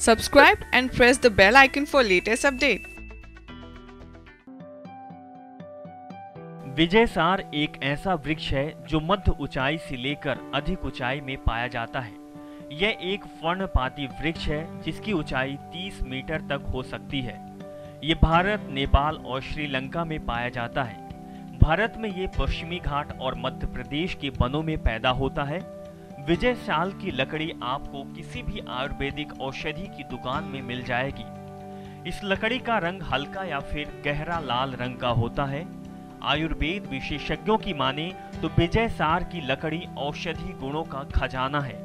Subscribe and press the bell icon for latest update. विजय सार एक ऐसा वृक्ष है जो मध्य ऊंचाई से लेकर अधिक ऊंचाई में पाया जाता है। यह एक पर्णपाती वृक्ष है जिसकी ऊंचाई 30 मीटर तक हो सकती है। ये भारत, नेपाल और श्रीलंका में पाया जाता है। भारत में ये पश्चिमी घाट और मध्य प्रदेश के वनों में पैदा होता है। विजय साल की लकड़ी आपको किसी भी आयुर्वेदिक औषधि की दुकान में मिल जाएगी। इस लकड़ी का रंग हल्का या फिर गहरा लाल रंग का होता है। आयुर्वेद विशेषज्ञों की माने तो विजय सार की लकड़ी औषधि गुणों का खजाना है,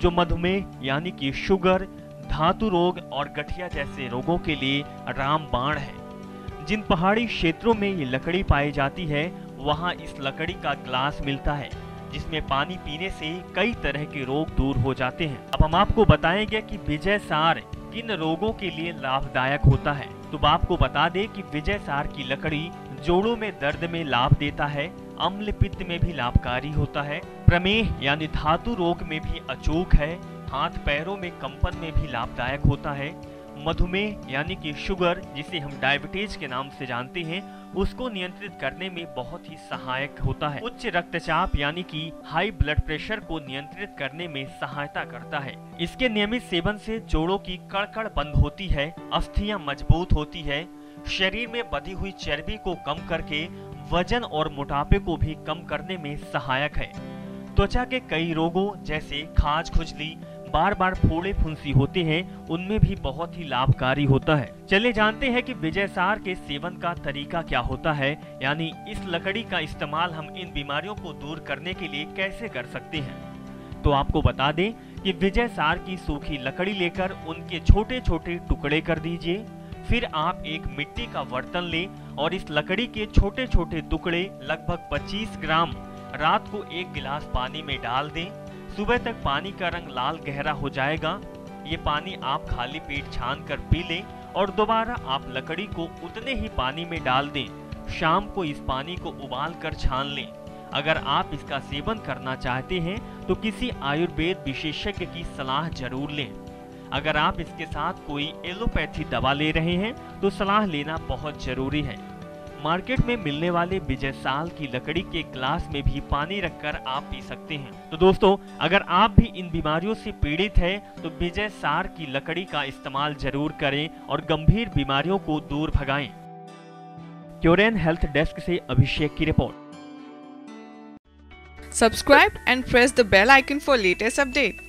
जो मधुमेह यानी कि शुगर, धातु रोग और गठिया जैसे रोगों के लिए रामबाण है। जिन पहाड़ी क्षेत्रों में ये लकड़ी पाई जाती है, वहाँ इस लकड़ी का ग्लास मिलता है। जिसमें पानी पीने से कई तरह के रोग दूर हो जाते हैं। अब हम आपको बताएँगे कि विजय सार किन रोगों के लिए लाभदायक होता है। तो आपको बता दें कि विजय सार की लकड़ी जोड़ों में दर्द में लाभ देता है, अम्ल पित्त में भी लाभकारी होता है, प्रमेह यानी धातु रोग में भी अचूक है, हाथ पैरों में कंपन में भी लाभदायक होता है मधुमेह, यानी कि शुगर, जिसे हम डायबिटीज़ के नाम से जानते हैं, उसको नियंत्रित करने में बहुत ही सहायक होता है। उच्च रक्तचाप, यानी कि हाई ब्लड प्रेशर को नियंत्रित करने में सहायता करता है। इसके नियमित सेवन से जोड़ों की कड़कड़ बंद होती है, अस्थियाँ मज़बूत होती है, शरीर में बधी हुई चर्बी को कम करके वज़न और मोटापे को भी कम करने में सहायक है। त्वचा के कई रोगों, जैसे खाज खुजली बार बार फोड़े फुंसी होते हैं, उनमें भी बहुत ही लाभकारी होता है। चले जानते हैं कि विजय सार के सेवन का तरीका क्या होता है, यानी इस लकड़ी का इस्तेमाल हम इन बीमारियों को दूर करने के लिए कैसे कर सकते हैं। तो आपको बता दें कि विजय सार की सूखी लकड़ी लेकर उनके छोटे छोटे टुकड़े कर दीजिए, फिर आप एक मिट्टी का बर्तन लें और इस लकड़ी के छोटे छोटे टुकड़े लगभग 25 ग्राम रात को एक गिलास पानी में डाल दें। सुबह तक पानी का रंग लाल गहरा हो जाएगा। ये पानी आप खाली पेट छान कर पी लें और दोबारा आप लकड़ी को उतने ही पानी में डाल दें। शाम को इस पानी को उबाल कर छान लें। अगर आप इसका सेवन करना चाहते हैं तो किसी आयुर्वेद विशेषज्ञ की सलाह ज़रूर लें। अगर आप इसके साथ कोई एलोपैथी दवा ले रहे हैं तो सलाह लेना बहुत ज़रूरी है। मार्केट में मिलने वाले विजय साल की लकड़ी के ग्लास में भी पानी रखकर आप पी सकते हैं। तो दोस्तों, अगर आप भी इन बीमारियों से पीड़ित हैं तो विजय सार की लकड़ी का इस्तेमाल ज़रूर करें और गंभीर बीमारियों को दूर भगाएँ। क्योरेन हेल्थ डेस्क से अभिषेक की report. Subscribe and press the bell icon for latest update.